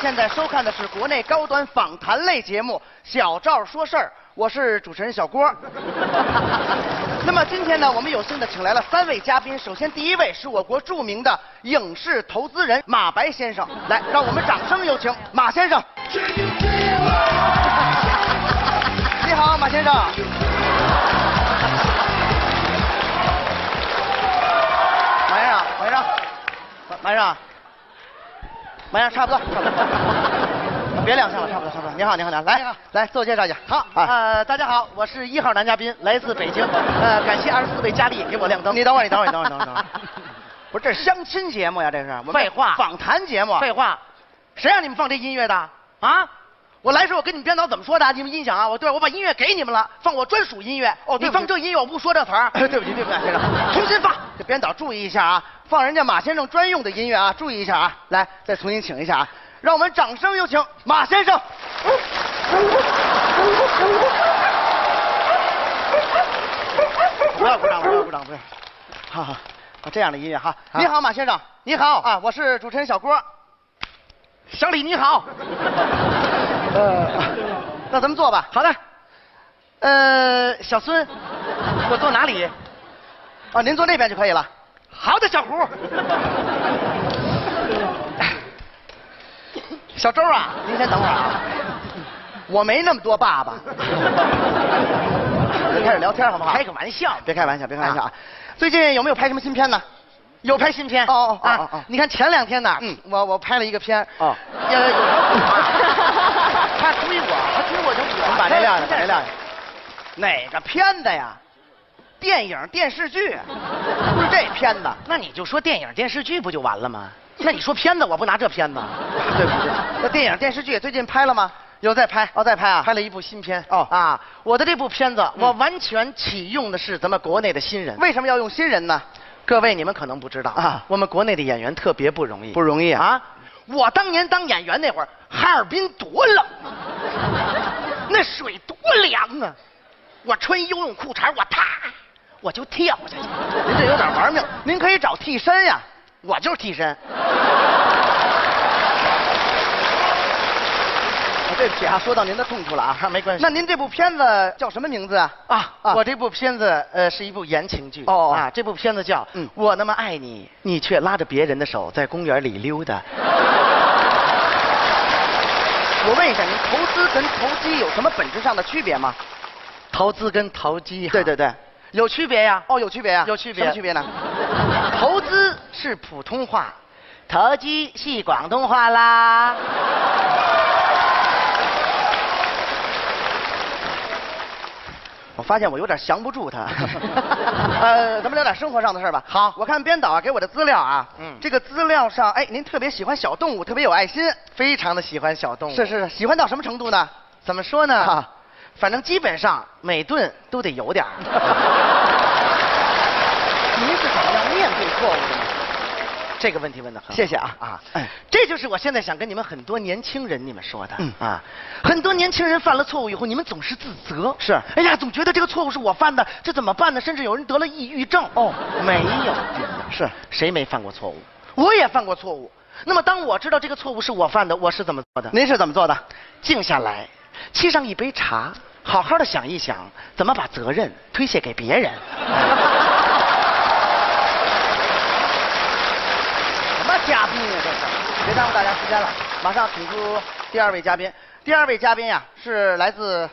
现在收看的是国内高端访谈类节目《小赵说事儿》，我是主持人小郭。那么今天呢，我们有幸的请来了三位嘉宾。首先，第一位是我国著名的影视投资人马白先生，来，让我们掌声有请马先生。你好，马先生。马先生，马先生，马先生，马先生，差不多，差不多，别亮相了，差不多，差不多。你好，你好，你好，来，来自我介绍一下。好，呃，大家好，我是一号男嘉宾，来自北京。呃，感谢二十四位佳丽给我亮灯。你等会儿，你等会儿，你等会儿，等会儿，等会儿。不是，这是相亲节目呀，这是。废话访谈节目。废话，谁让你们放这音乐的？啊？我来时候我跟你们编导怎么说的？你们音响啊？我对，我把音乐给你们了，放我专属音乐。哦你放这音乐我不说这词儿。对不起，对不起，马先生，重新放。这编导注意一下啊，放人家马先生专用的音乐啊，注意一下啊。来，再重新请一下啊，让我们掌声有请马先生。不要鼓掌，不要鼓掌，不要。好好，啊，这样的音乐哈。你好，马先生。你好啊，我是主持人小郭。小李你好。呃，那咱们坐吧。好的，呃，小孙，我坐哪里？啊，您坐那边就可以了。好的，小胡。小周啊，您先等会儿啊，我没那么多爸爸。咱开始聊天好不好？开个玩笑。别开玩笑，别开玩笑啊！最近有没有拍什么新片呢？有拍新片哦哦哦啊哦哦你看前两天呢，嗯我我拍了一个片哦他追我，他追我就我把这亮下，把这亮下。哪个片子呀？电影、电视剧，不是这片子。那你就说电影电视剧不就完了吗？那你说片子，我不拿这片子。对不对，那电影、电视剧最近拍了吗？有在拍哦，在拍啊。拍了一部新片哦啊！我的这部片子，嗯我完全启用的是咱们国内的新人。为什么要用新人呢？各位你们可能不知道啊我们国内的演员特别不容易，不容易啊啊！我当年当演员那会儿，哈尔滨多冷啊，那水多凉啊！我穿游泳裤衩，我踏我就跳下去，您这有点玩命，您可以找替身呀。我就是替身。啊对不起啊，说到您的痛处了啊，没关系那您这部片子叫什么名字啊？啊，啊我这部片子呃是一部言情剧哦啊，这部片子叫《嗯我那么爱你，你却拉着别人的手在公园里溜达》。我问一下，您投资跟投机有什么本质上的区别吗？投资跟投机哈对对对，有区别呀。哦，有区别呀、有区别什么区别呢？投资是普通话，投机是广东话啦。我发现我有点降不住他。呃，咱们聊点生活上的事儿吧。好我看编导啊给我的资料啊，嗯这个资料上，哎，您特别喜欢小动物，特别有爱心。非常的喜欢小动物。是是是，喜欢到什么程度呢？怎么说呢？啊反正基本上每顿都得有点儿。您是怎么样面对错误的呢？这个问题问的很好。谢谢啊啊！哎这就是我现在想跟你们很多年轻人你们说的。嗯啊，很多年轻人犯了错误以后，你们总是自责。是哎呀，总觉得这个错误是我犯的，这怎么办呢？甚至有人得了抑郁症。哦没有。是谁没犯过错误？我也犯过错误。那么当我知道这个错误是我犯的，我是怎么做的？您是怎么做的？静下来，沏上一杯茶，好好的想一想，怎么把责任推卸给别人。什么嘉宾呀、这是？别耽误大家时间了，马上请出第二位嘉宾。第二位嘉宾呀、是来自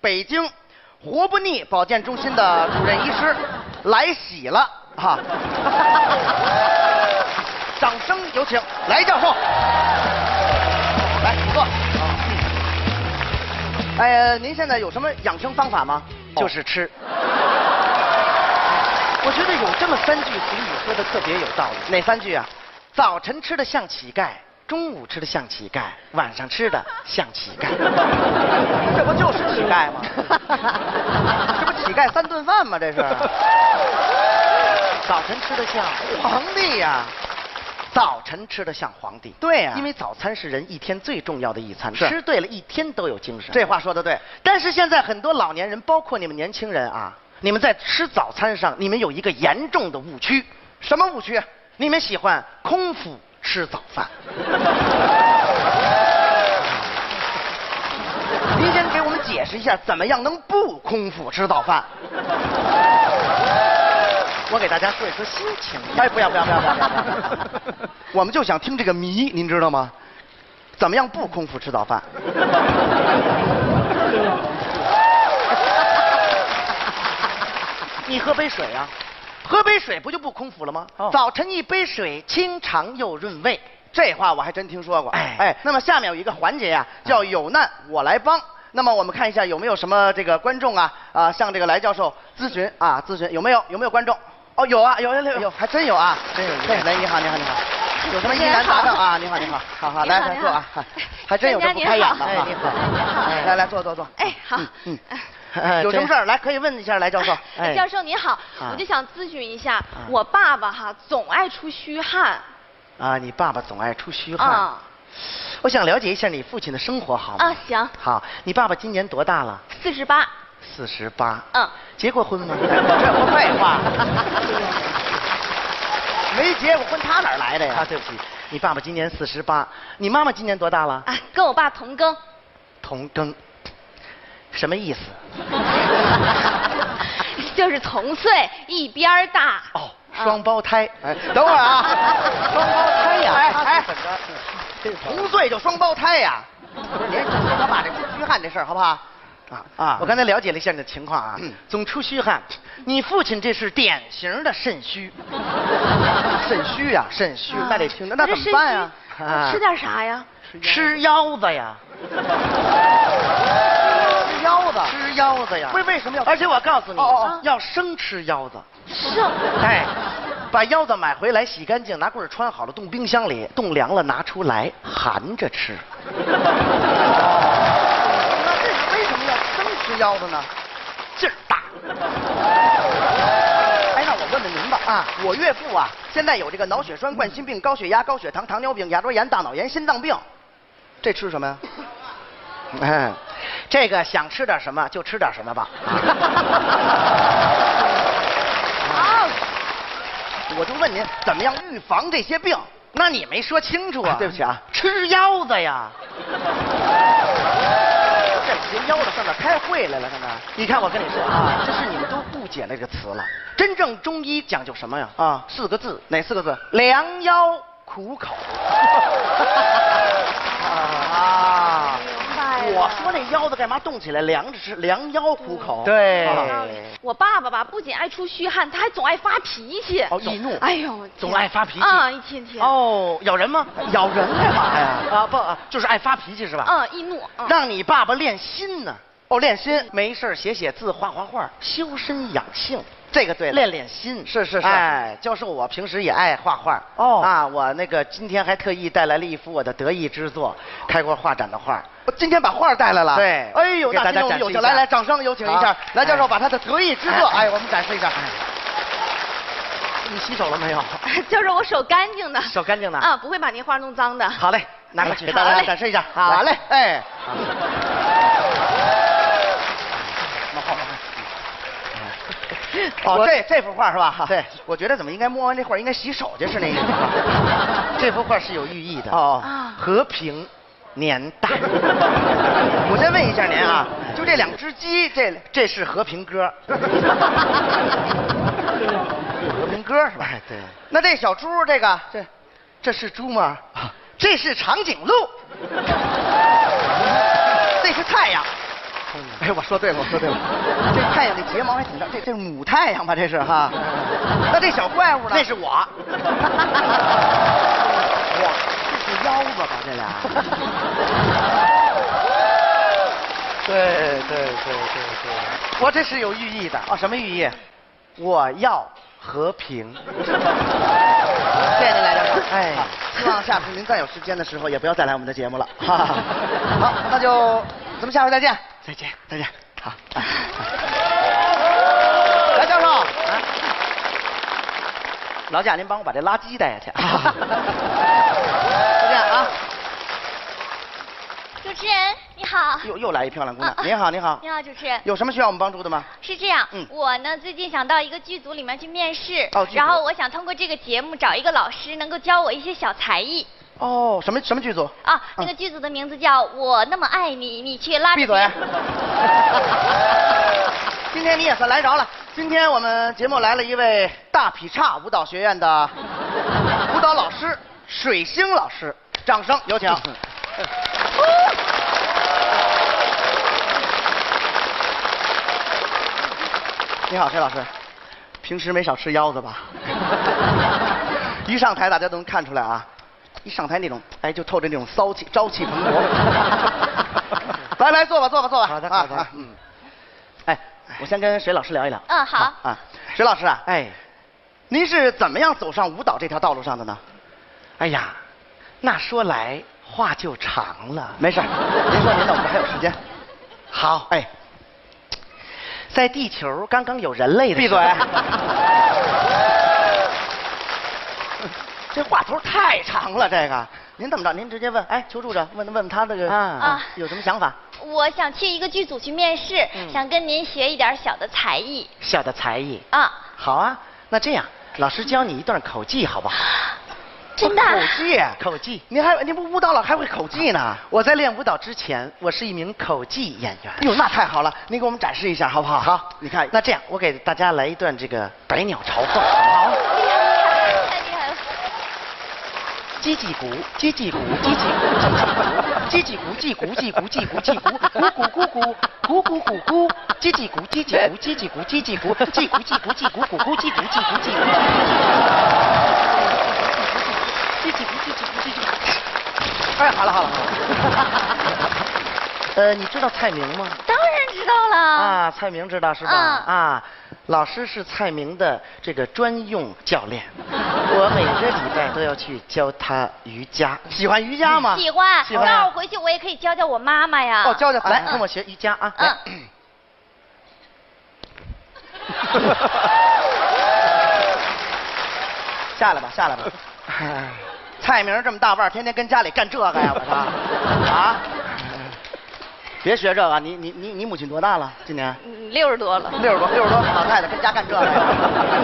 北京活不腻保健中心的主任医师，来喜了哈。掌声有请来教授。来，请坐。哎，您现在有什么养生方法吗？就是吃。我觉得有这么三句俗语说的特别有道理。哪三句啊？早晨吃的像乞丐，中午吃的像乞丐，晚上吃的像乞丐。这不就是乞丐吗？这不乞丐三顿饭吗？这是早晨吃的像皇帝呀、早晨吃的像皇帝。对呀因为早餐是人一天最重要的一餐，吃对了，一天都有精神。这话说的对。但是现在很多老年人，包括你们年轻人啊，你们在吃早餐上，你们有一个严重的误区，什么误区？你们喜欢空腹吃早饭。您先给我们解释一下怎么样能不空腹吃早饭。我给大家说一说心情。哎不要不要不要不要 我们就想听这个谜您知道吗？怎么样不空腹吃早饭？你喝杯水啊。喝杯水不就不空腹了吗？哦。早晨一杯水，清肠又润胃。这话我还真听说过。哎。哎，那么下面有一个环节呀、叫有难我来帮。那么我们看一下有没有什么这个观众啊啊向这个来教授咨询。啊咨询。有没有？有没有观众？哦有啊有有有。有还真有啊。真有对来你好你好你好，有什么疑难杂症啊？你好你好。好好。来来坐啊，还真有这不开眼的专家啊您好。哎 来来坐坐坐。哎，好。嗯哎 有什么事儿来可以问一下来教授。哎教授您好，啊我就想咨询一下，我爸爸哈总爱出虚汗啊，你爸爸总爱出虚汗。啊我想了解一下你父亲的生活好吗？啊，行，好，你爸爸今年多大了？四十八，四十八。嗯，结过婚吗？这不废话。没结过婚，他哪来的呀？啊，对不起，你爸爸今年四十八，你妈妈今年多大了？啊，跟我爸同庚，同庚，什么意思？就是同岁，一边大。哦，双胞胎。哎，等会儿啊，双胞胎呀？哎哎，同岁就双胞胎呀？不是，您说他爸这出虚汗这事儿好不好？啊啊！我刚才了解了一下你的情况啊，总出虚汗，你父亲这是典型的肾虚。肾虚呀，肾虚，那得听着，那怎么办呀？啊吃点啥呀？吃腰子呀。吃腰子，呀！为为什么要？而且我告诉你，要生吃腰子。生。哎，把腰子买回来，洗干净，拿棍儿穿好了，冻冰箱里，冻凉了拿出来，含着吃。那这是为什么要生吃腰子呢？劲儿大。哎，那我问问您吧啊，我岳父啊，现在有这个脑血栓、冠心病、高血压、高血糖、糖尿病、牙周炎、大脑炎、心脏病，这吃什么呀？嗯，这个想吃点什么就吃点什么吧。好，我就问您，怎么样预防这些病？那你没说清楚啊！对不起啊，吃腰子呀。这些腰子上这开会来了，上这。你看，我跟你说啊，这是你们都误解那个词了。真正中医讲究什么呀？啊，四个字，哪四个字？良药苦口。啊。我说那腰子干嘛动起来凉着吃？凉腰苦口。对啊我爸爸吧，不仅爱出虚汗，他还总爱发脾气。哦易怒哎呦，总爱发脾气啊，一天天。哦，咬人吗？咬人干嘛呀？啊不，啊就是爱发脾气是吧？嗯，易怒。嗯让你爸爸练心呢。哦，练心，没事儿写写字，画画画，修身养性。这个对，练练心是是是。哎，教授，我平时也爱画画。哦啊，我那个今天还特意带来了一幅我的得意之作，开过画展的画。我今天把画带来了。对哎呦，给大家有请来来，掌声有请一下好，来教授哎把他的得意之作，哎哎，我们展示一下。你洗手了没有？教授我手干净的。手干净的啊，不会把您画弄脏的。好嘞，拿过去给大家展示一下。好好嘞，哎。哦，这这幅画是吧？对，我觉得怎么应该摸完这画应该洗手去是那个。这幅画是有寓意的哦啊和平年代。我先问一下您啊，就这两只鸡，这这是和平鸽。和平鸽是吧？哎对那这小猪这个这这是猪吗？这是长颈鹿。哎，我说对了，我说对了，这太阳的睫毛还挺长，这这是母太阳吧？这是哈。那这小怪物呢？那是我。哇，这是腰子吧？这俩。对对对对对，我这是有寓意的啊，什么寓意？我要和平。谢谢您来教授，哎，希望下次您再有时间的时候，也不要再来我们的节目了。哈哈好，那就咱们下回再见。再见，再见。好，哎来教授，啊老贾您帮我把这垃圾带下去。再见啊！主持人你好，又又来一漂亮姑娘啊，您好，您好你，好，主持人。有什么需要我们帮助的吗？是这样，嗯我呢最近想到一个剧组里面去面试，哦然后我想通过这个节目找一个老师，能够教我一些小才艺。哦，什么什么剧组？啊，那个剧组的名字叫《我那么爱你，你却拉着闭嘴！今天你也算来着了。今天我们节目来了一位大劈叉舞蹈学院的舞蹈老师水星老师，掌声有请。你好，水老师，平时没少吃腰子吧？一上台大家都能看出来啊，一上台那种，哎，就透着那种骚气、朝气蓬勃。来来，坐吧，坐吧，坐吧。好的好的嗯。哎，我先跟水老师聊一聊。嗯好啊，水老师啊，哎，您是怎么样走上舞蹈这条道路上的呢？哎呀，那说来话就长了。没事，您说您的，我们还有时间。好，哎，在地球刚刚有人类的闭嘴时候！这话头太长了，这个。您怎么着？您直接问，哎，求助者问问他这个啊啊有什么想法？我想去一个剧组去面试，嗯想跟您学一点小的才艺。小的才艺。啊，好啊，那这样，老师教你一段口技，好不好？真的？口技，口技。您还您不舞蹈了还会口技呢？我在练舞蹈之前，我是一名口技演员。哟，那太好了，您给我们展示一下好不好？好，你看，那这样，我给大家来一段这个百鸟朝凤。好！叽叽鼓，叽叽鼓，叽叽鼓，叽叽鼓，叽叽鼓，叽鼓，叽鼓，叽鼓，鼓鼓鼓鼓，鼓鼓鼓鼓，叽叽鼓，叽叽咕，叽叽咕，叽叽咕，叽叽咕叽咕叽咕叽鼓叽鼓叽咕。叽叽鼓，叽叽鼓，叽叽鼓。哎，好了好了好了，呃，你知道蔡明吗？当然知道了。啊，蔡明知道是吧？啊，老师是蔡明的这个专用教练，我每个礼拜都要去教他瑜伽。喜欢瑜伽吗？喜欢，喜欢那我回去我也可以教教我妈妈呀。哦，教教来，嗯跟我学瑜伽啊！来嗯，下来吧，下来吧。蔡明这么大腕，天天跟家里干这个呀，我说 啊！别学这个，你你你你母亲多大了？今年嗯六十多了。六十多，六十多老太太跟家干这个呀？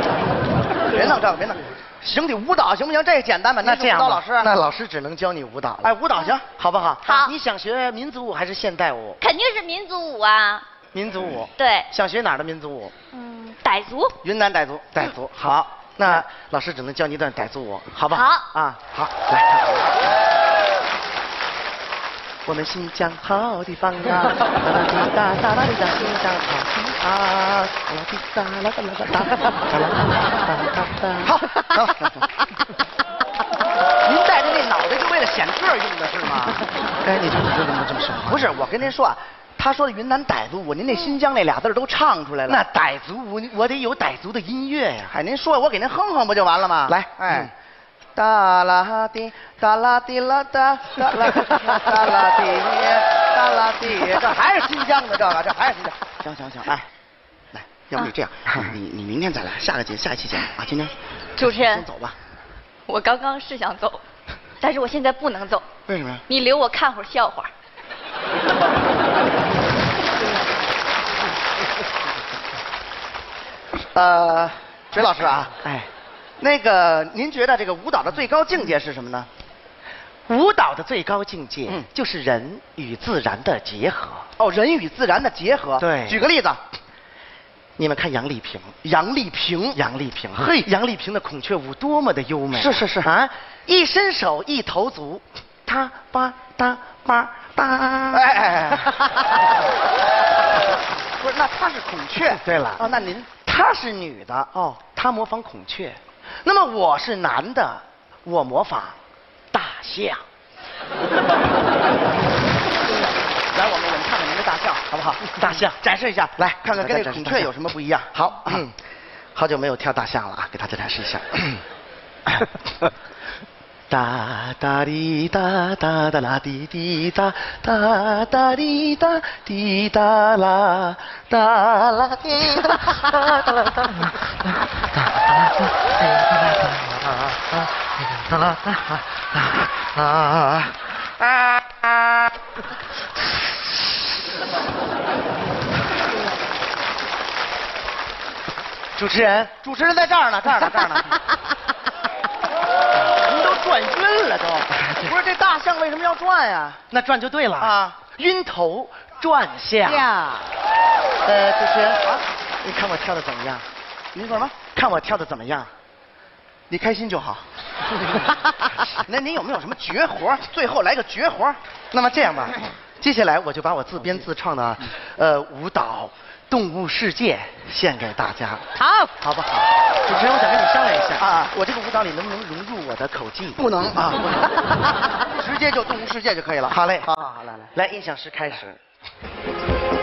别弄这个，别弄。形体舞蹈行不行？这个简单吧？那这样吧舞蹈老师，那老师只能教你舞蹈了。哎，舞蹈行，好不好？好你想学民族舞还是现代舞？肯定是民族舞啊。民族舞。对，想学哪儿的民族舞？嗯，傣族。云南傣族，傣族。好，那老师只能教你一段傣族舞，好不好？好啊，好，来。我们新疆好地方啊，哒啦滴哒哒啦滴哒，新疆好地方，哒啦滴哒啦哒啦哒啦哒哒哒。好，走。您带着那脑袋就为了显个儿用的是吗？哎，你就你就这么这么说话？不是，我跟您说啊，他说的云南傣族舞，您那新疆那俩字儿都唱出来了。那傣族舞，我得有傣族的音乐呀。哎，您说，我给您哼哼不就完了吗？来哎嗯，哒啦滴，哒啦滴啦哒，哒啦滴哒啦滴，哒啦滴，这还是新疆的这个，这还是新疆。行行行，哎，来，要不你这样，你你明天再来，下个节下一期节目啊，今天主持人先，走吧。我刚刚是想走，但是我现在不能走，为什么呀？你留我看会儿笑话。呃，水老师啊，哎，那个您觉得这个舞蹈的最高境界是什么呢？舞蹈的最高境界嗯。就是人与自然的结合。哦，人与自然的结合。对。举个例子，你们看杨丽萍，杨丽萍，杨丽萍，嘿。杨丽萍的孔雀舞多么的优美啊！是是是。啊，一伸手一头足，ta 吧哒吧哒。哎哎哎，不是，那她是孔雀。对了。哦，那您她是女的。哦，她模仿孔雀，那么我是男的，我模仿大象。来，我们我们看看您的大象，好不好？大象 展示一下，来看看跟那个孔雀有什么不一样。好，好久没有跳大象了啊，给大家展示一下。哒哒滴哒哒哒啦滴滴哒哒哒滴哒滴哒啦哒啦滴哒哒哒啦哒哒啦啊啊！主持人，主持人在这儿呢，这儿呢，这儿呢。转晕了都。不是这大象为什么要转呀？那转就对了啊，晕头转向。呃，主持人啊，你看我跳的怎么样？你说什么？看我跳的怎么样？你开心就好。那您有没有什么绝活？最后来个绝活。那么这样吧，接下来我就把我自编自唱的呃舞蹈《动物世界》献给大家。好，好不好？主持人，我想跟你商量一下啊我这个舞蹈里能不能融入我的口技？不能啊，不能，直接就动物世界就可以了。好嘞，好好好，来来。来，音响师开始。